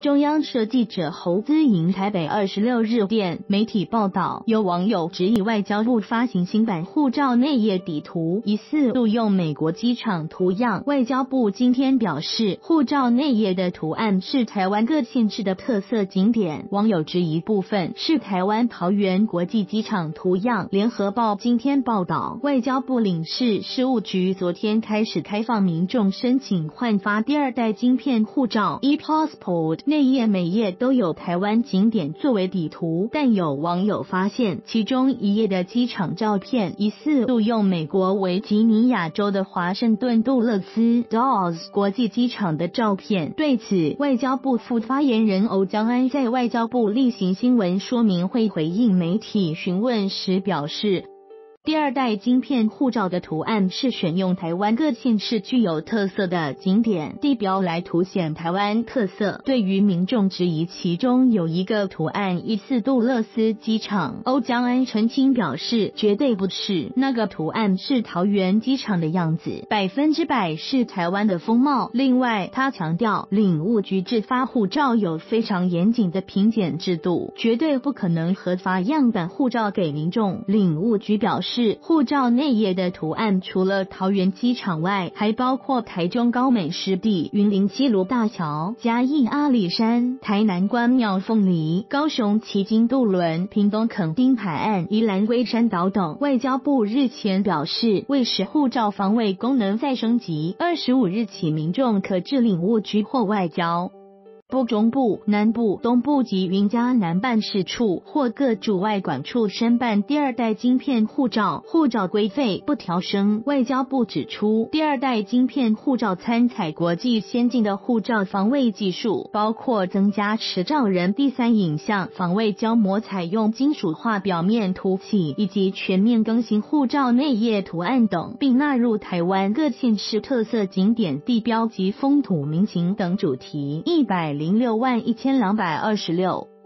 中央社记者侯姿莹台北二十六日电媒体报道，有网友质疑外交部发行新版护照内页底图疑似录用美国机场图样。外交部今天表示，护照内页的图案是台湾各县市的特色景点。网友质疑部分是台湾桃园国际机场图样。联合报今天报道，外交部领事事务局昨天开始开放民众申请换发第二代晶片护照 （e-passport）。内页每页都有台湾景点作为底图，但有网友发现其中一页的机场照片疑似录用美国维吉尼亚州的华盛顿杜勒斯 （Dulles） 国际机场的照片。对此，外交部副发言人欧江安在外交部例行新闻说明会回应媒体询问时表示。第二代晶片护照的图案是选用台湾各县市具有特色的景点地标来凸显台湾特色。对于民众质疑其中有一个图案疑似杜勒斯机场，欧江安澄清表示绝对不是，那个图案是桃园机场的样子，百分之百是台湾的风貌。另外，他强调领务局制发护照有非常严谨的评检制度，绝对不可能核发样板护照给民众。领务局表示。是护照内页的图案，除了桃园机场外，还包括台中高美湿地、云林七芦大桥、嘉义阿里山、台南关庙凤梨、高雄旗津渡轮、屏东垦丁海岸、宜兰龟山岛等。外交部日前表示，为使护照防卫功能再升级，二十五日起，民众可至领务局或外交。部中部、南部、东部及云嘉南办事处或各驻外管处申办第二代晶片护照，护照规费不调升。外交部指出，第二代晶片护照参采国际先进的护照防卫技术，包括增加持照人第三影像防卫胶膜，采用金属化表面涂漆，以及全面更新护照内页图案等，并纳入台湾各县市特色景点地标及风土民情等主题。一百。零六万一千两百二十六。